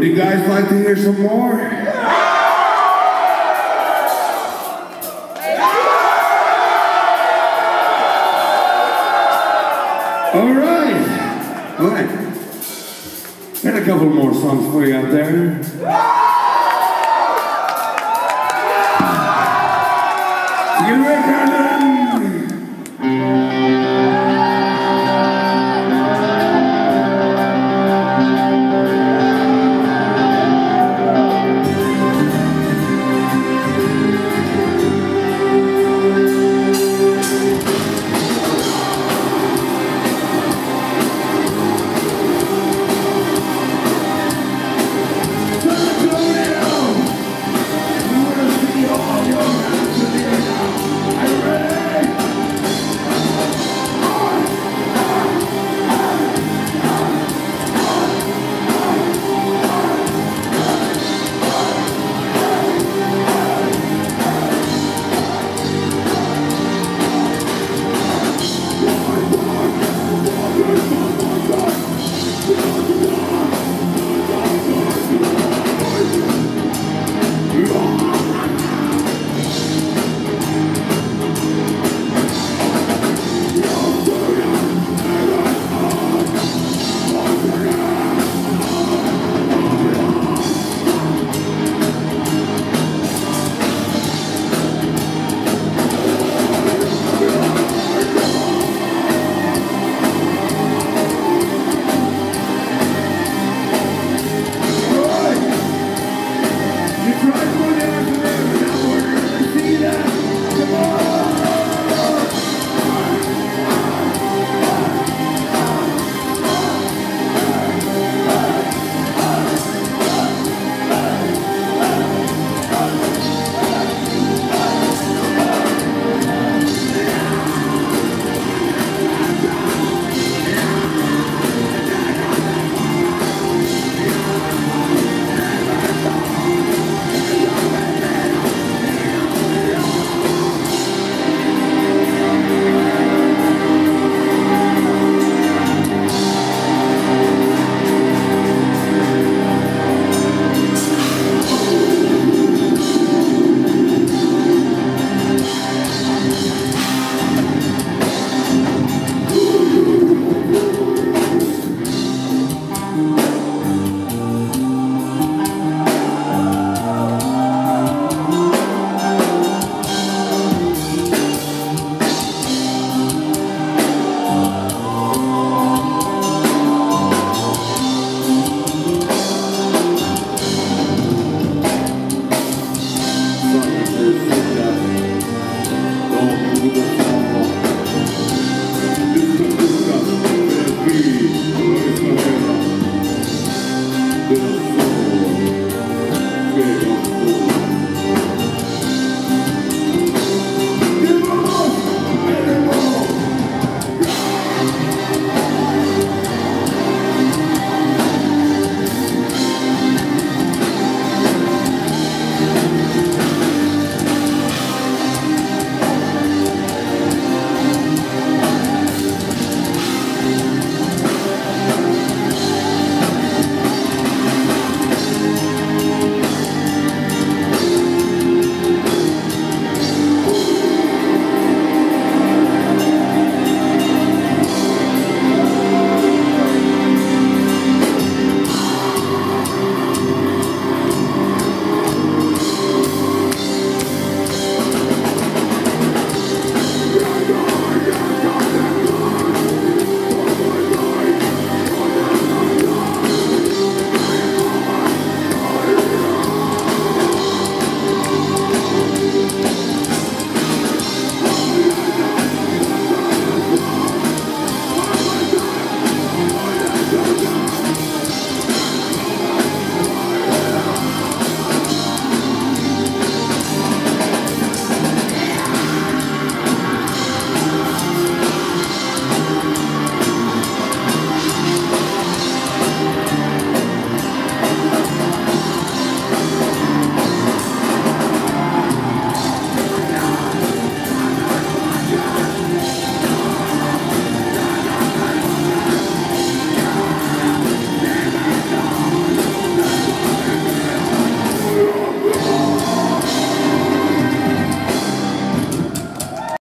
Would you guys like to hear some more? All right. All right. Got a couple more songs for you out there.